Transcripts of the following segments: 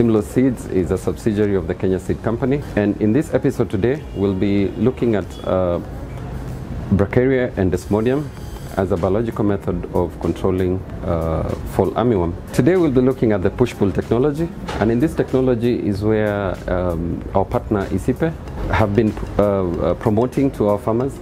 Simlaw Seeds is a subsidiary of the Kenya Seed Company. And in this episode today, we'll be looking at uh, Brachiaria and Desmodium as a biological method of controlling uh, fall armyworm. Today we'll be looking at the push-pull technology and in this technology is where um, our partner ICIPE have been uh, uh, promoting to our farmers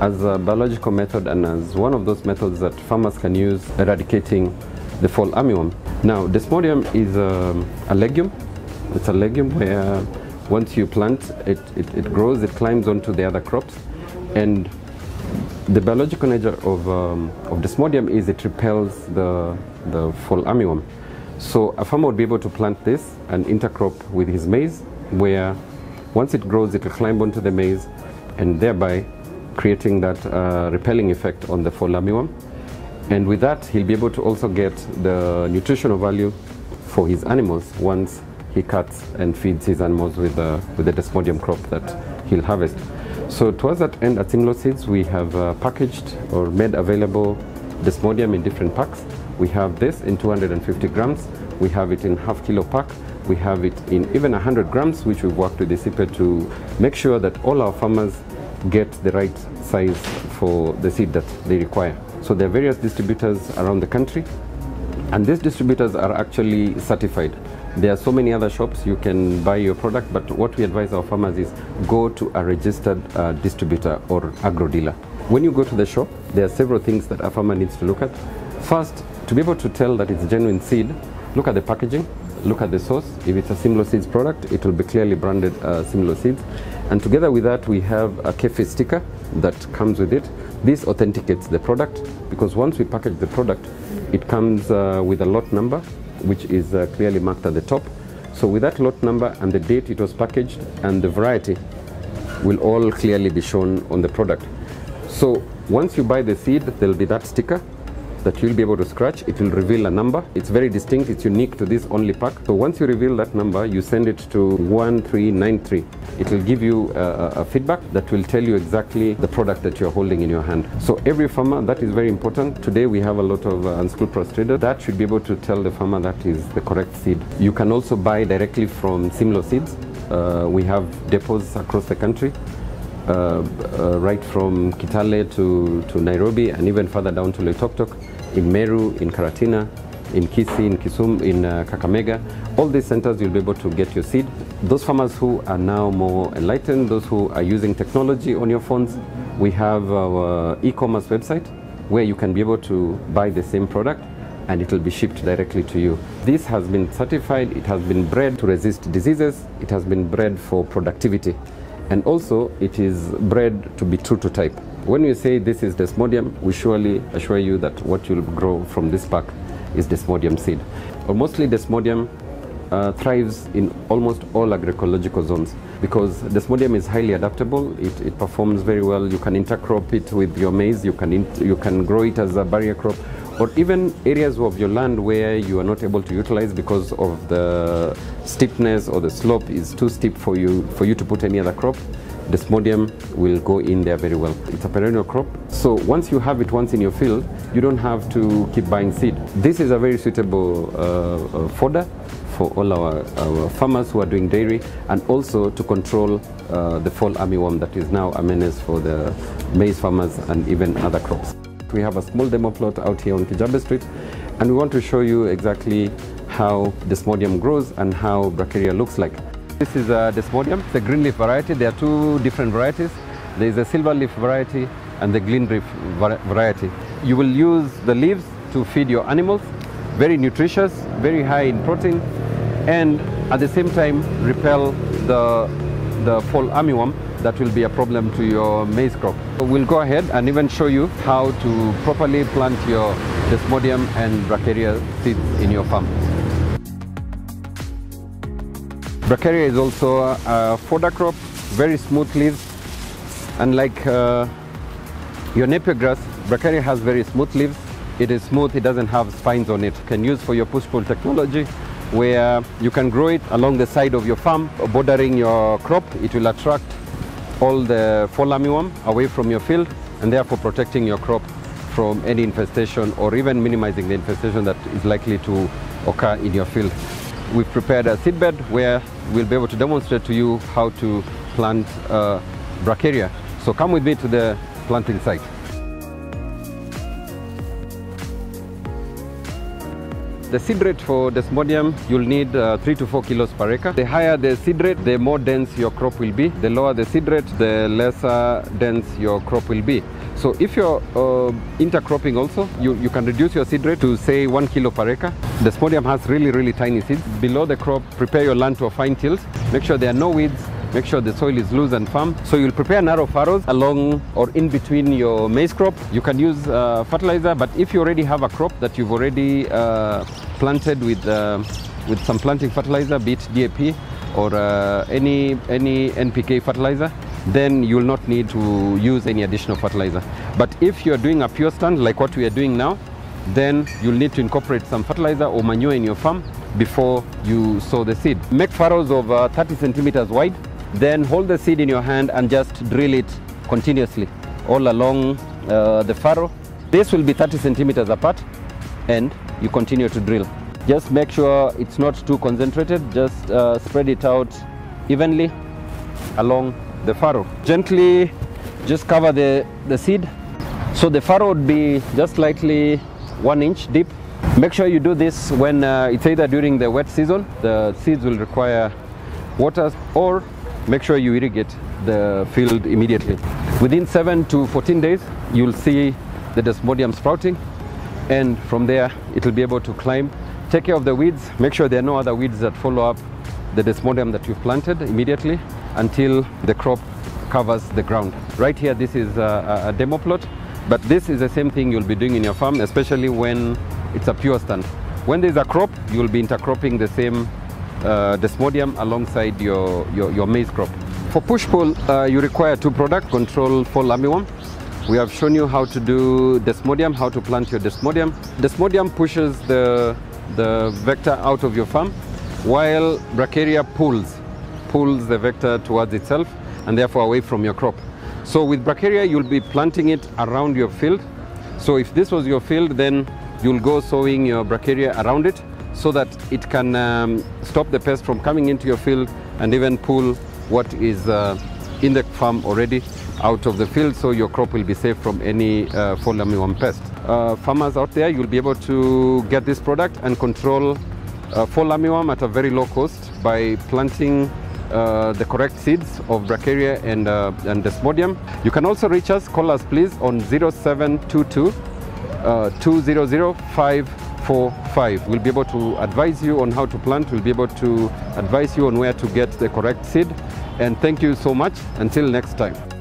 as a biological method and as one of those methods that farmers can use eradicating the fall armyworm. Now Desmodium is um, a legume. It's a legume where once you plant it, it, it grows, it climbs onto the other crops and the biological nature of, um, of desmodium is it repels the, the fall armyworm. So a farmer would be able to plant this and intercrop with his maize where once it grows it will climb onto the maize and thereby creating that uh, repelling effect on the fall armyworm. And with that he'll be able to also get the nutritional value for his animals once he cuts and feeds his animals with, the with the desmodium crop that he'll harvest. So towards that end at Simlaw Seeds we have uh, packaged or made available desmodium in different packs. We have this in 250 grams, we have it in half kilo pack, we have it in even 100 grams which we've worked with the ICIPE to make sure that all our farmers get the right size for the seed that they require. So there are various distributors around the country and these distributors are actually certified. There are so many other shops you can buy your product, but what we advise our farmers is go to a registered uh, distributor or agro dealer. When you go to the shop, there are several things that a farmer needs to look at. First, to be able to tell that it's genuine seed, look at the packaging, look at the source. If it's a Simlaw Seeds product, it will be clearly branded uh, Seeds. And together with that, we have a KEPHIS sticker that comes with it. This authenticates the product because once we package the product, it comes uh, with a lot number which is uh, clearly marked at the top. So with that lot number and the date it was packaged and the variety will all clearly be shown on the product. So once you buy the seed, there'll be that sticker that you'll be able to scratch. It will reveal a number. It's very distinct. It's unique to this only pack. So once you reveal that number, you send it to 1393. It will give you a, a, feedback that will tell you exactly the product that you're holding in your hand. So every farmer, that is very important. Today we have a lot of uh, unscrupulous traders. That should be able to tell the farmer that is the correct seed. You can also buy directly from Simlaw Seeds. Uh, we have depots across the country. Uh, uh, right from Kitale to, to Nairobi and even further down to Loitoktok, in Meru, in Karatina, in kisi in Kisumu, in uh, Kakamega. All these centers you'll be able to get your seed. Those farmers who are now more enlightened, those who are using technology on your phones, we have our e-commerce website where you can be able to buy the same product and it will be shipped directly to you. This has been certified, it has been bred to resist diseases, it has been bred for productivity and also it is bred to be true to type. When we say this is desmodium, we surely assure you that what you'll grow from this pack is desmodium seed. Or mostly desmodium uh, thrives in almost all agroecological zones because desmodium is highly adaptable. It, it, performs very well. You can intercrop it with your maize. You can you can grow it as a barrier crop, or even areas of your land where you are not able to utilize because of the steepness or the slope is too steep for you for you to put any other crop. Desmodium will go in there very well. It's a perennial crop, so once you have it once in your field, you don't have to keep buying seed. This is a very suitable uh, uh, fodder for all our, our, farmers who are doing dairy and also to control uh, the fall armyworm that is now a menace for the maize farmers and even other crops. We have a small demo plot out here on Kijabe Street and we want to show you exactly how desmodium grows and how brachiaria looks like. This is uh, a desmodium, the green leaf variety. There are two different varieties. There is a silver leaf variety and the green leaf variety. You will use the leaves to feed your animals, very nutritious, very high in protein, and at the same time repel the, the fall armyworm that will be a problem to your maize crop. We'll go ahead and even show you how to properly plant your desmodium and brachiaria seeds in your farm. Brachiaria is also a fodder crop, very smooth leaves. Unlike uh, your Napier grass, Brachiaria has very smooth leaves. It is smooth, it doesn't have spines on it. Can use for your push-pull technology where you can grow it along the side of your farm, bordering your crop. It will attract all the fall armyworm away from your field and therefore protecting your crop from any infestation or even minimizing the infestation that is likely to occur in your field. we've prepared a seedbed where we'll be able to demonstrate to you how to plant uh, Brachiaria. So come with me to the planting site. The seed rate for Desmodium, you'll need uh, 3 to 4 kilos per acre. The higher the seed rate, the more dense your crop will be. The lower the seed rate, the lesser dense your crop will be. So if you're uh, intercropping also, you, you can reduce your seed rate to say 1 kilo per acre. Desmodium has really, really tiny seeds. Below the crop, prepare your land to a fine tilth. Make sure there are no weeds, Make sure the soil is loose and firm. So you'll prepare narrow furrows along or in between your maize crop. You can use uh, fertilizer, but if you already have a crop that you've already uh, planted with, uh, with some planting fertilizer, be it DAP or uh, any, any NPK fertilizer, then you will not need to use any additional fertilizer. But if you're doing a pure stand like what we are doing now, then you'll need to incorporate some fertilizer or manure in your farm before you sow the seed. Make furrows of uh, 30 centimeters wide then hold the seed in your hand and just drill it continuously all along uh, the furrow. This will be 30 centimeters apart and you continue to drill. Just make sure it's not too concentrated, just uh, spread it out evenly along the furrow. Gently just cover the, the seed. So the furrow would be just slightly one inch deep. Make sure you do this when uh, it's either during the wet season, the seeds will require water or make sure you irrigate the field immediately. Within 7 to 14 days, you'll see the desmodium sprouting and from there it will be able to climb. Take care of the weeds, make sure there are no other weeds that follow up the desmodium that you've planted immediately until the crop covers the ground. Right here this is a, a demo plot, but this is the same thing you'll be doing in your farm, especially when it's a pure stand. When there's a crop, you'll be intercropping the same uh, desmodium alongside your, your, your, maize crop. For push pull, uh, you require two products, control fall armyworm. We have shown you how to do desmodium, how to plant your desmodium. Desmodium pushes the, the vector out of your farm, while Brachiaria pulls, pulls the vector towards itself and therefore away from your crop. So with Brachiaria, you'll be planting it around your field. So if this was your field, then you'll go sowing your Brachiaria around it so that it can um, stop the pest from coming into your field and even pull what is uh, in the farm already out of the field so your crop will be safe from any uh, fall armyworm pest. Uh, farmers out there, you'll be able to get this product and control uh, fall armyworm at a very low cost by planting uh, the correct seeds of Brachiaria and, uh, and Desmodium. You can also reach us, call us please on 0722 uh, 200 four, five. We'll be able to advise you on how to plant. We'll be able to advise you on where to get the correct seed. And thank you so much. Until next time.